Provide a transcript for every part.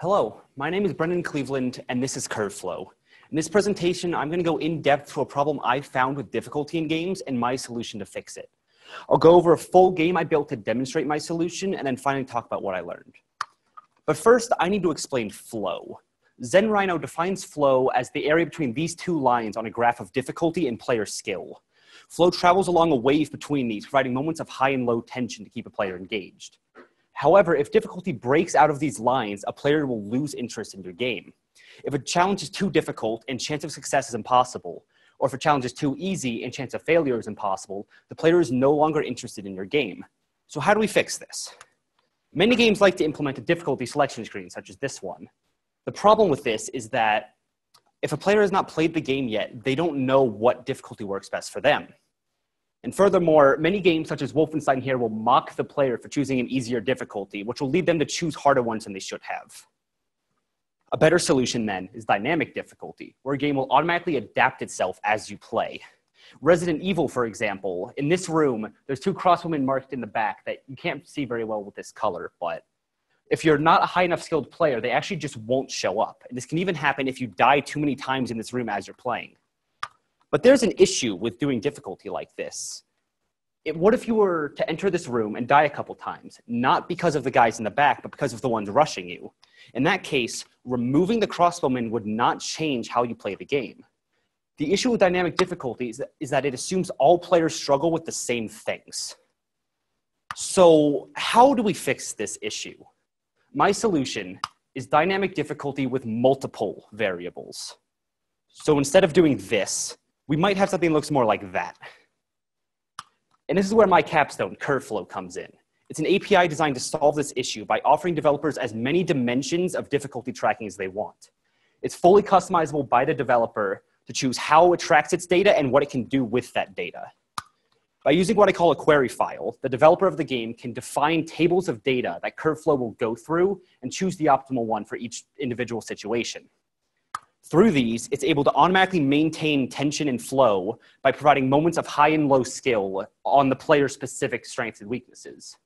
Hello, my name is Brendan Cleveland, and this is CurveFlow. In this presentation, I'm going to go in depth to a problem I found with difficulty in games and my solution to fix it. I'll go over a full game I built to demonstrate my solution, and then finally talk about what I learned. But first, I need to explain flow. ZenRhino defines flow as the area between these two lines on a graph of difficulty and player skill. Flow travels along a wave between these, providing moments of high and low tension to keep a player engaged. However, if difficulty breaks out of these lines, a player will lose interest in your game. If a challenge is too difficult and chance of success is impossible, or if a challenge is too easy and chance of failure is impossible, the player is no longer interested in your game. So how do we fix this? Many games like to implement a difficulty selection screen, such as this one. The problem with this is that if a player has not played the game yet, they don't know what difficulty works best for them. And furthermore, many games such as Wolfenstein here will mock the player for choosing an easier difficulty, which will lead them to choose harder ones than they should have. A better solution then is dynamic difficulty, where a game will automatically adapt itself as you play. Resident Evil, for example, in this room, there's two crossbowmen marked in the back that you can't see very well with this color, but if you're not a high enough skilled player, they actually just won't show up. And this can even happen if you die too many times in this room as you're playing. But there's an issue with doing difficulty like this. It, what if you were to enter this room and die a couple times, not because of the guys in the back, but because of the ones rushing you? In that case, removing the crossbowmen would not change how you play the game. The issue with dynamic difficulty is that, is that it assumes all players struggle with the same things. So, how do we fix this issue? My solution is dynamic difficulty with multiple variables. So instead of doing this, we might have something that looks more like that. And this is where my capstone, CurveFlow, comes in. It's an API designed to solve this issue by offering developers as many dimensions of difficulty tracking as they want. It's fully customizable by the developer to choose how it tracks its data and what it can do with that data. By using what I call a query file, the developer of the game can define tables of data that CurveFlow will go through and choose the optimal one for each individual situation. Through these, it's able to automatically maintain tension and flow by providing moments of high and low skill on the player's specific strengths and weaknesses.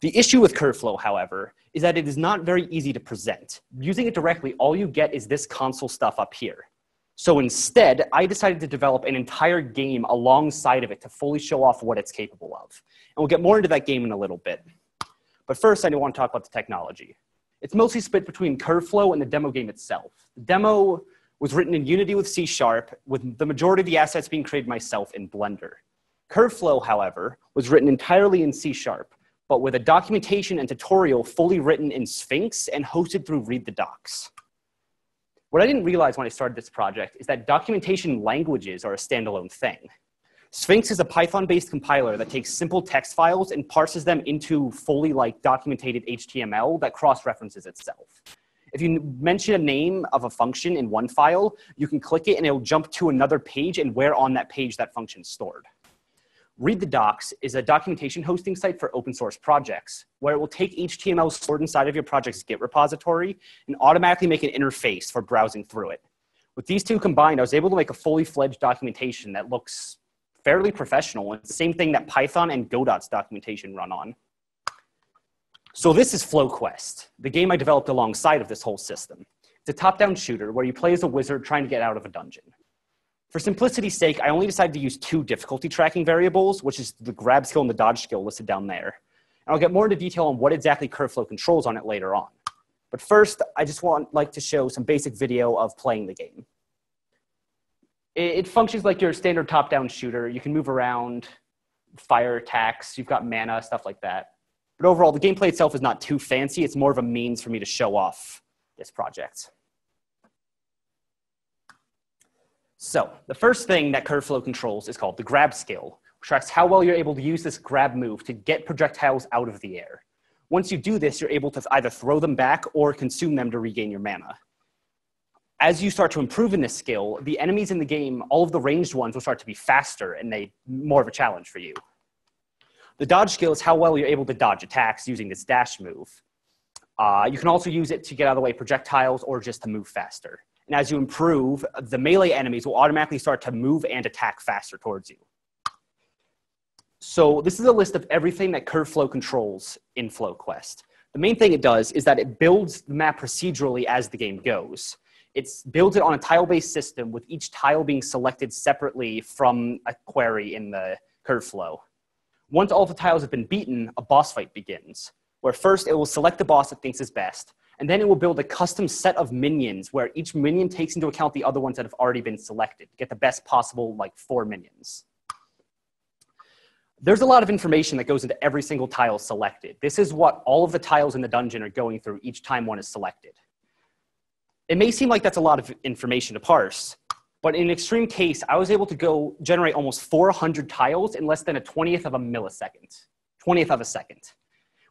The issue with CurveFlow, however, is that it is not very easy to present. Using it directly, all you get is this console stuff up here. So instead, I decided to develop an entire game alongside of it to fully show off what it's capable of. And we'll get more into that game in a little bit. But first, I want to talk about the technology. It's mostly split between CurveFlow and the demo game itself. The demo was written in Unity with C Sharp, with the majority of the assets being created myself in Blender. CurveFlow, however, was written entirely in C Sharp, but with a documentation and tutorial fully written in Sphinx and hosted through Read the Docs. What I didn't realize when I started this project is that documentation languages are a standalone thing. Sphinx is a Python-based compiler that takes simple text files and parses them into fully like documented HTML that cross-references itself. If you mention a name of a function in one file, you can click it and it'll jump to another page and where on that page that function is stored. Read the Docs is a documentation hosting site for open source projects, where it will take HTML stored inside of your project's Git repository and automatically make an interface for browsing through it. With these two combined, I was able to make a fully fledged documentation that looks fairly professional. It's the same thing that Python and Godot's documentation run on. So this is FlowQuest, the game I developed alongside of this whole system. It's a top-down shooter where you play as a wizard trying to get out of a dungeon. For simplicity's sake, I only decided to use two difficulty tracking variables, which is the grab skill and the dodge skill listed down there. And I'll get more into detail on what exactly CurveFlow controls on it later on. But first, I just want like to show some basic video of playing the game it, functions like your standard top-down shooter. You can move around, fire attacks. You've got mana, stuff like that. But overall, the gameplay itself is not too fancy. It's more of a means for me to show off this project. So the first thing that CurveFlow controls is called the grab skill, which tracks how well you're able to use this grab move to get projectiles out of the air. Once you do this, you're able to either throw them back or consume them to regain your mana as you start to improve in this skill, the enemies in the game, all of the ranged ones will start to be faster and they more of a challenge for you. The dodge skill is how well you're able to dodge attacks using this dash move. Uh, you can also use it to get out of the way projectiles or just to move faster. And as you improve, the melee enemies will automatically start to move and attack faster towards you. So this is a list of everything that CurveFlow controls in FlowQuest. The The main thing it does is that it builds the map procedurally as the game goes. It's built it on a tile-based system with each tile being selected separately from a query in the CurveFlow. Once all the tiles have been beaten, a boss fight begins, where first it will select the boss it thinks is best, and then it will build a custom set of minions where each minion takes into account the other ones that have already been selected to get the best possible, like, four minions. There's a lot of information that goes into every single tile selected. This is what all of the tiles in the dungeon are going through each time one is selected. It may seem like that's a lot of information to parse, but in an extreme case, I was able to go generate almost 400 tiles in less than a 20th of a millisecond, 20th of a second,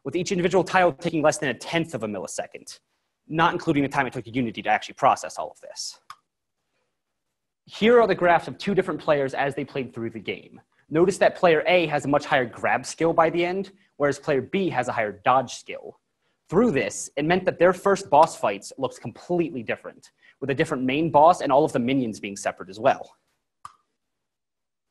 with each individual tile taking less than a tenth of a millisecond, not including the time it took Unity to actually process all of this. Here are the graphs of two different players as they played through the game. Notice that player A has a much higher grab skill by the end, whereas player B has a higher dodge skill. Through this, it meant that their first boss fights looked completely different, with a different main boss and all of the minions being separate as well.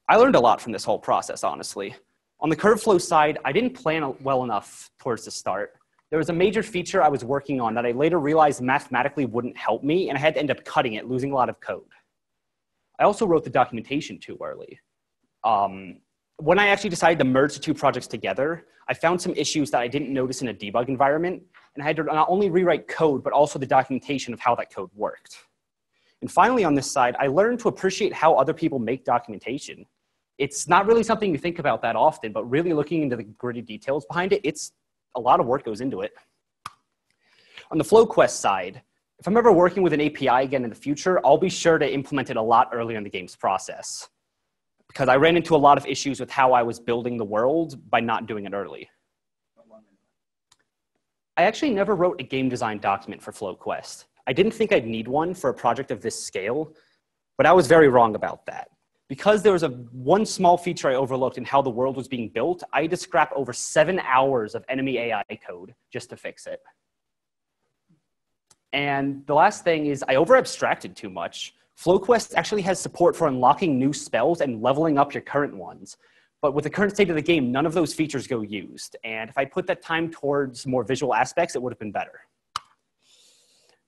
I learned a lot from this whole process, honestly. On the CurveFlow side, I didn't plan well enough towards the start. There was a major feature I was working on that I later realized mathematically wouldn't help me, and I had to end up cutting it, losing a lot of code. I also wrote the documentation too early. Um, when I actually decided to merge the two projects together, I found some issues that I didn't notice in a debug environment, and I had to not only rewrite code, but also the documentation of how that code worked. And finally, on this side, I learned to appreciate how other people make documentation. It's not really something you think about that often, but really looking into the gritty details behind it, it's a lot of work goes into it. On the FlowQuest side, if I'm ever working with an API again in the future, I'll be sure to implement it a lot earlier in the game's process because I ran into a lot of issues with how I was building the world by not doing it early. I actually never wrote a game design document for FlowQuest. I didn't think I'd need one for a project of this scale, but I was very wrong about that. Because there was a one small feature I overlooked in how the world was being built, I had to scrap over seven hours of enemy AI code just to fix it. And the last thing is I over abstracted too much. FlowQuest actually has support for unlocking new spells and leveling up your current ones. But with the current state of the game, none of those features go used. And if I put that time towards more visual aspects, it would have been better.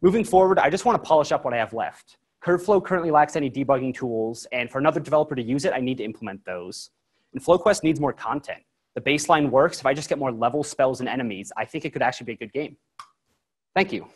Moving forward, I just want to polish up what I have left. CurveFlow currently lacks any debugging tools, and for another developer to use it, I need to implement those. And FlowQuest needs more content. The baseline works. If I just get more level spells and enemies, I think it could actually be a good game. Thank you.